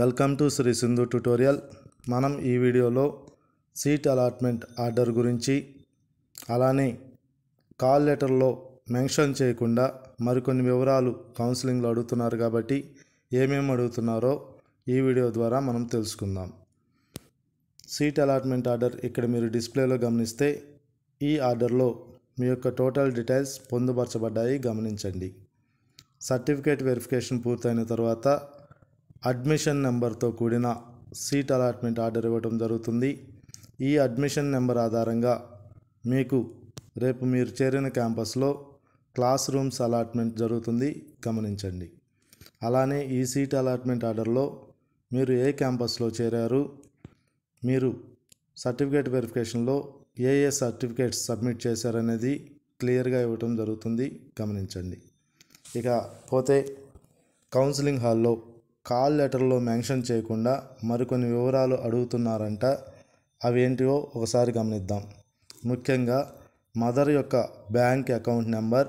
Welcome to Sri Sindhu tutorial. మనం ఈ వీడియోలో సీట్ అలాట్మెంట్ ఆర్డర్ గురించి అలానే కాల్ లెటర్లో మెన్షన్ చేయకుండా మరికొన్ని వివరాలు కౌన్సిలింగ్లో అడుగుతున్నారు కాబట్టి ఏమేమి అడుగుతున్నారో ఈ వీడియో ద్వారా మనం తెలుసుకుందాం. సీట్ అలాట్మెంట్ ఆర్డర్ ఇక్కడ మీరు డిస్ప్లేలో గమనిస్తే ఈ ఆర్డర్లో మీ యొక్క టోటల్ డీటెయిల్స్ పొందుపరచబడ్డాయి. గమనించండి. సర్టిఫికేట్ వెరిఫికేషన్ పూర్తయిన తర్వాత అడ్మిషన్ నెంబర్తో కూడిన సీట్ అలాట్మెంట్ ఆర్డర్ ఇవ్వడం జరుగుతుంది. ఈ అడ్మిషన్ నెంబర్ ఆధారంగా మీకు రేపు మీరు చేరిన క్యాంపస్లో క్లాస్ రూమ్స్ అలాట్మెంట్ జరుగుతుంది. గమనించండి. అలానే ఈ సీట్ అలాట్మెంట్ ఆర్డర్లో మీరు ఏ క్యాంపస్లో చేరారు మీరు సర్టిఫికేట్ వెరిఫికేషన్లో ఏ ఏ సర్టిఫికేట్స్ సబ్మిట్ చేశారనేది క్లియర్గా ఇవ్వటం జరుగుతుంది. గమనించండి. ఇక పోతే కౌన్సిలింగ్ హాల్లో కాల్ లెటర్లో మెన్షన్ చేయకుండా మరికొన్ని వివరాలు అడుగుతున్నారంట. అవేంటివో ఒకసారి గమనిద్దాం. ముఖ్యంగా మదర్ యొక్క బ్యాంక్ అకౌంట్ నెంబర్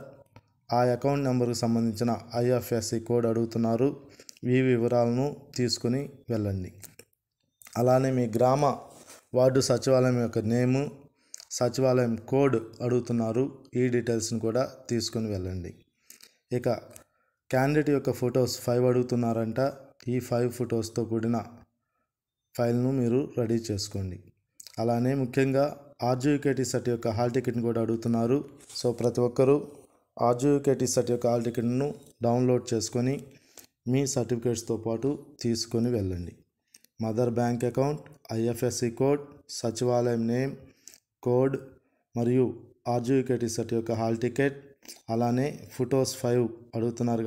ఆ అకౌంట్ నెంబర్కు సంబంధించిన ఐఎఫ్ఎస్సి కోడ్ అడుగుతున్నారు. ఈ వివరాలను తీసుకుని వెళ్ళండి. అలానే మీ గ్రామ వార్డు సచివాలయం యొక్క నేము సచివాలయం కోడ్ అడుగుతున్నారు. ఈ డీటెయిల్స్ని కూడా తీసుకొని వెళ్ళండి. ఇక క్యాండిడేట్ యొక్క ఫొటోస్ ఫైవ్ అడుగుతున్నారంట. ఈ ఫైవ్ ఫొటోస్తో కూడిన ఫైల్ను మీరు రెడీ చేసుకోండి. అలానే ముఖ్యంగా ఆర్జీయూకేటీ సెట్ యొక్క హాల్ టికెట్ని కూడా అడుగుతున్నారు. సో ప్రతి ఒక్కరూ ఆర్జీయూకేటీ సెట్ యొక్క హాల్ టికెట్ను డౌన్లోడ్ చేసుకొని మీ సర్టిఫికేట్స్తో పాటు తీసుకొని వెళ్ళండి. Mother bank account IFSC code సచివాలయం నేమ్ కోడ్ మరియు ఆర్జీయూకేటీ సెట్ యొక్క హాల్ టికెట్ అలానే ఫొటోస్ ఫైవ్ అడుగుతున్నారు